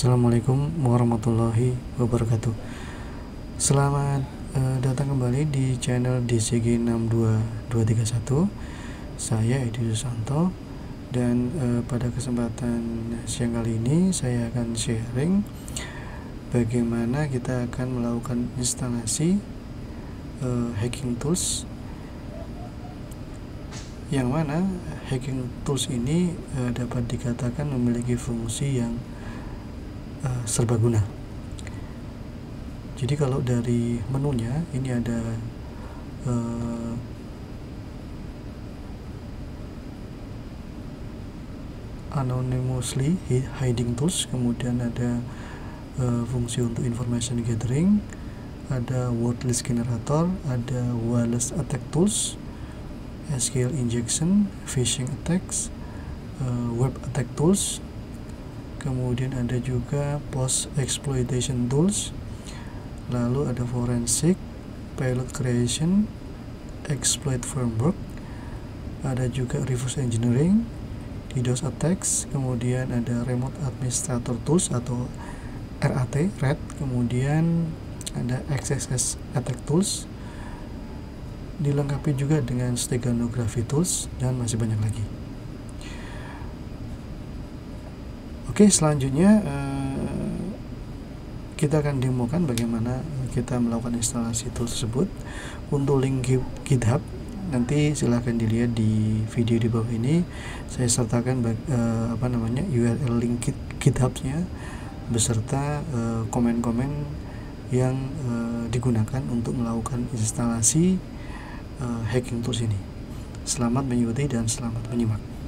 Assalamualaikum warahmatullahi wabarakatuh. Selamat uh, datang kembali di channel DCG 62231 Saya Edi Susanto Dan uh, pada kesempatan siang kali ini saya akan sharing Bagaimana kita akan melakukan instalasi uh, hacking tools. Yang mana hacking tools ini uh, dapat dikatakan memiliki fungsi yang uh, serbaguna. Jadi kalau dari menunya ini ada uh, anonymously hiding tools, kemudian ada uh, fungsi untuk information gathering, ada word list generator, ada wireless attack tools, SQL injection, phishing attacks, uh, web attack tools, kemudian ada juga post exploitation tools. Lalu ada forensic payload creation exploit framework. Ada juga reverse engineering DDoS attacks. Kemudian ada remote administrator tools atau RAT RAT kemudian ada XSS attack tools. Dilengkapi juga dengan steganography tools dan masih banyak lagi Oke, selanjutnya uh, kita akan demokan bagaimana kita melakukan instalasi tool tersebut. Untuk link GitHub nanti silahkan dilihat di video di bawah ini. Saya sertakan uh, apa namanya URL link GitHubnya beserta uh, komen-komen yang uh, digunakan untuk melakukan instalasi hacking tools ini. Selamat mengikuti dan selamat menyimak.